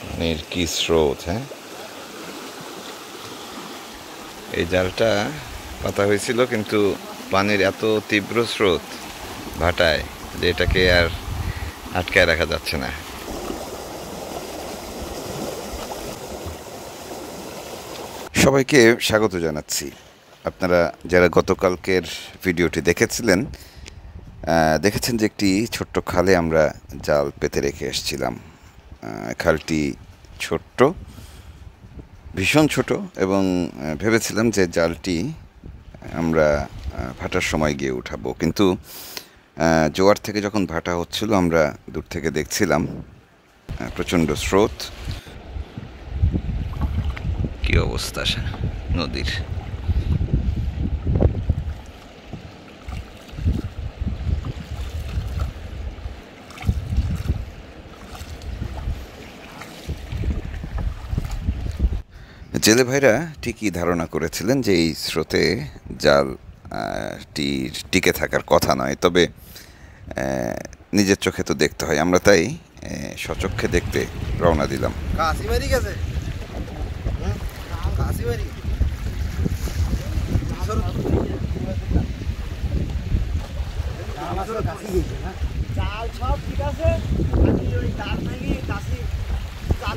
পানির কি স্রোত হ্যাঁ? এই জালটা পাতা হয়েছিল কিন্তু পানির এত তীব্র স্রোত ভাটায় যে এটাকে আর আটকায় রাখা যাচ্ছে না। সবাইকে স্বাগত জানাচ্ছি। আপনারা যারা গতকালকের ভিডিওটি দেখেছিলেন দেখেছেন যে একটি ছোট্ট খালে আমরা জাল পেতে রেখে এসেছিলাম। খালটি ছোট্ট, ভীষণ ছোট এবং ভেবেছিলাম যে জালটি আমরা ভাটার সময় গিয়ে উঠাবো। কিন্তু জোয়ার থেকে যখন ভাটা হচ্ছিল, আমরা দূর থেকে দেখছিলাম প্রচণ্ড স্রোত। কি অবস্থা নদীর? জেলে ভাইরা ঠিকই ধারণা করেছিলেন যে এই স্রোতে জাল আহ, টিকে থাকার কথা নয়। তবে নিজের চোখে তো দেখতে হয়। আমরা তাই সচক্ষে দেখতে রওনা দিলাম। কাশিবাড়ি গেছে? কাশিবাড়ি চাল সব ঠিক আছে আমি ওই তার নাকি কাশি চাল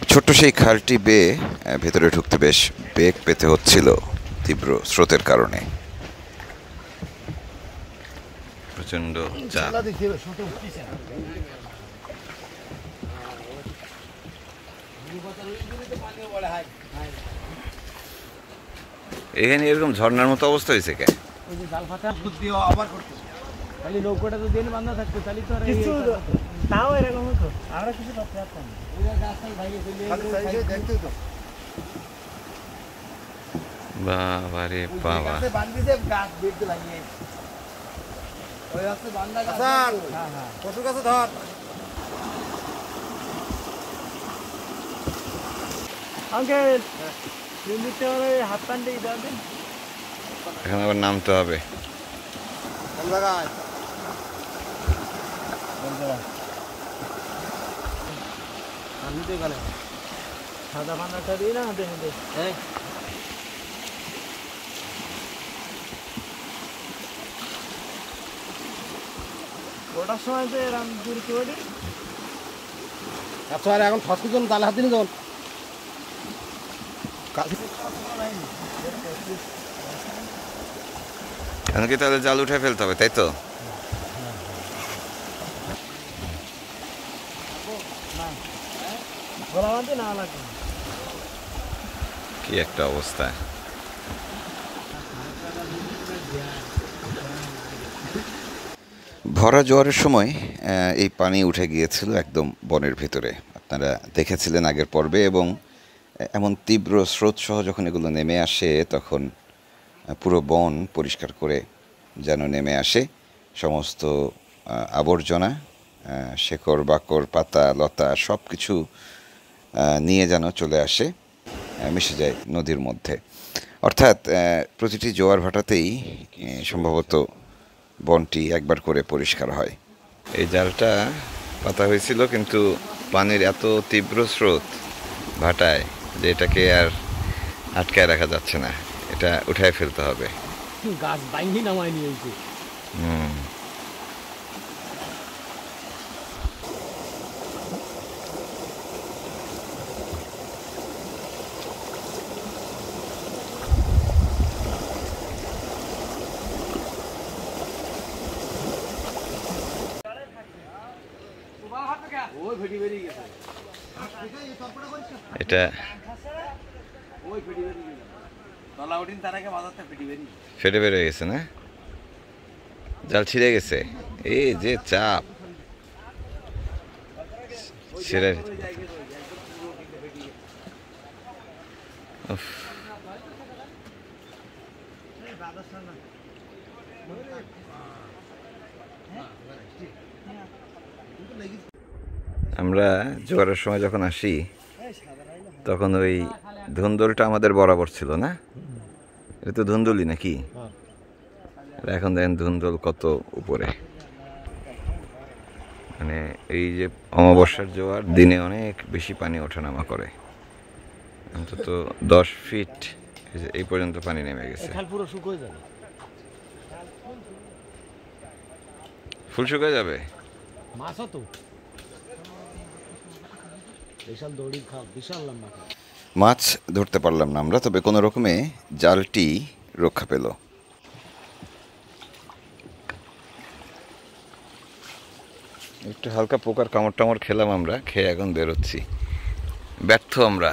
ছোট্ট সেই খালটি বেয়ে ভেতরে ঢুকতে বেশ বেগ পেতে হচ্ছিল তীব্র স্রোতের কারণে। প্রচণ্ড এখানে এরকম ঝর্ণার মতো অবস্থা হয়েছে কে? আবার করতে খালি নৌকোটা তো দিয়ে বান্ধা থাকতো তাহলে তো কিছু তাও এরকম হতো। আমরা কিছু করতে পারতাম বাবা। রে ধর। আঙ্কেল হাত দেওয়া দেন এখন আবার নামতে হবে। কোন জায়গায় সাদা ফান্ডাটা দিই না হাতে হাতে? হ্যাঁ ওটার সময় তো এরম দূর করে আচ্ছা আর এখন ফসকি জন তালে হাতে নিয়ে যান এখন কি তাহলে জাল উঠে ফেলতে হবে তাই তো? কি একটা অবস্থা। ভরা জোয়ারের সময় এই পানি উঠে গিয়েছিল একদম বনের ভেতরে। আপনারা দেখেছিলেন আগের পর্বে এবং এমন তীব্র স্রোত সহ যখন এগুলো নেমে আসে, তখন পুরো বন পরিষ্কার করে যেন নেমে আসে। সমস্ত আবর্জনা শেকড়, বাকড়, পাতা, লতা সব কিছু নিয়ে যেন চলে আসে মিশে যায় নদীর মধ্যে। অর্থাৎ প্রতিটি জোয়ার ভাটাতেই সম্ভবত বনটি একবার করে পরিষ্কার হয়। এই জালটা পাতা হয়েছিল কিন্তু পানির এত তীব্র স্রোত ভাটায় যে এটাকে আর আটকায় রাখা যাচ্ছে না। এটা উঠায় ফেলতে হবে। গাছ বাইঙ্গি নামায় নিয়েছে হুম। এটা ফেটি বেরিয়ে হয়ে গেছে। না? জাল ছিঁড়ে গেছে। এই যে চাপ। ছেড়ে আমরা জোয়ারের সময় যখন আসি তখন ওই ধুন্দুলটা আমাদের বরাবর ছিল না? এটা তো ধুন্দুলি নাকি? এখন দেখেন ধুন্দুল কত উপরে। মানে এই যে অমাবস্যার জোয়ার দিনে অনেক বেশি পানি ওঠানামা করে। অন্তত দশ ফিট এই পর্যন্ত পানি নেমে গেছে। ফুল শুকায় যাবে? মাছও তো। বিশাল দড়ি খাও বিশাল লম্বা খাও মাছ ধরতে পারলাম না আমরা তবে কোনো রকমে জালটি রক্ষা পেল। একটু হালকা পোকার কামড় টামড় খেলাম আমরা খেয়ে এখন বেরোচ্ছি। ব্যর্থ আমরা।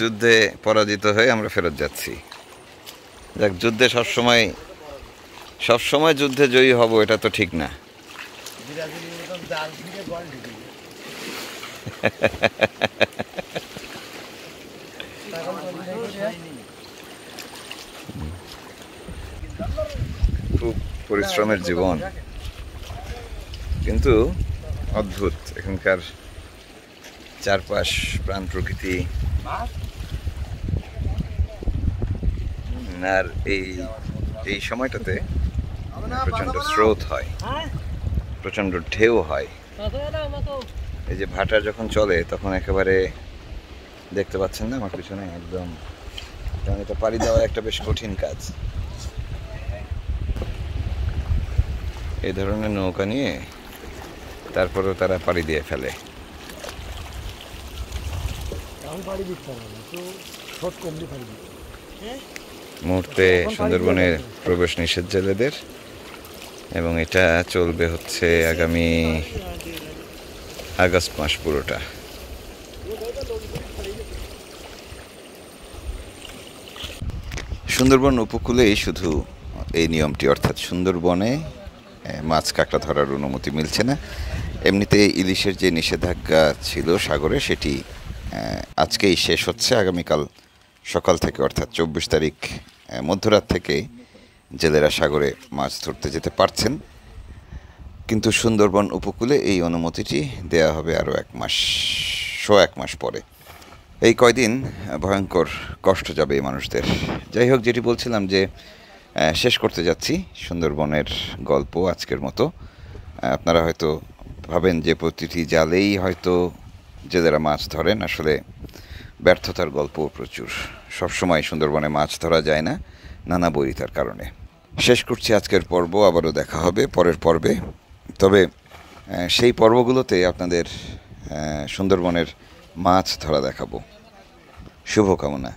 যুদ্ধে পরাজিত হয়ে আমরা ফেরত যাচ্ছি। দেখ যুদ্ধে সবসময় সবসময় যুদ্ধে জয়ী হব এটা তো ঠিক না। খুব পরিশ্রমের জীবন। কিন্তু অদ্ভুত। এখানকার চারপাশ, প্রাণ প্রকৃতি। আর এই এই সময়টাতে প্রচণ্ড স্রোত হয়। প্রচণ্ড ঢেউ হয়। এই যে ভাটা যখন চলে তখন একেবারে দেখতে পাচ্ছেন না আমার পিছনে একদম কারণ এটা পাড়ি দেওয়া একটা বেশ কঠিন কাজ। এই ধরনের নৌকা নিয়ে তারপরেও তারা পাড়ি দিয়ে ফেলে। দিতে মুহূর্তে সুন্দরবনে প্রবেশ নিষেধ জেলেদের এবং এটা চলবে হচ্ছে আগামী আগস্ট মাস পুরোটা। সুন্দরবন উপকূলেই শুধু এই নিয়মটি, অর্থাৎ সুন্দরবনে মাছ কাঁকড়া ধরার অনুমতি মিলছে না। এমনিতে ইলিশের যে নিষেধাজ্ঞা ছিল সাগরে, সেটি আজকেই শেষ হচ্ছে। আগামীকাল সকাল থেকে, অর্থাৎ চব্বিশ তারিখ মধ্যরাত থেকে জেলেরা সাগরে মাছ ধরতে যেতে পারছেন। কিন্তু সুন্দরবন উপকূলে এই অনুমতিটি দেয়া হবে আরও এক মাস, শো এক মাস পরে। এই কয়দিন ভয়ঙ্কর কষ্ট যাবে এই মানুষদের। যাই হোক, যেটি বলছিলাম যে শেষ করতে যাচ্ছি সুন্দরবনের গল্প আজকের মতো। আপনারা হয়তো ভাবেন যে প্রতিটি জালেই হয়তো জেলেরা মাছ ধরেন, আসলে ব্যর্থতার গল্পও প্রচুর। সবসময় সুন্দরবনে মাছ ধরা যায় না, নানা বৈরিতার কারণে। শেষ করছি আজকের পর্ব, আবারও দেখা হবে পরের পর্বে। তবে সেই পর্বগুলোতে আপনাদের সুন্দরবনের মাছ ধরা দেখাবো। শুভকামনা।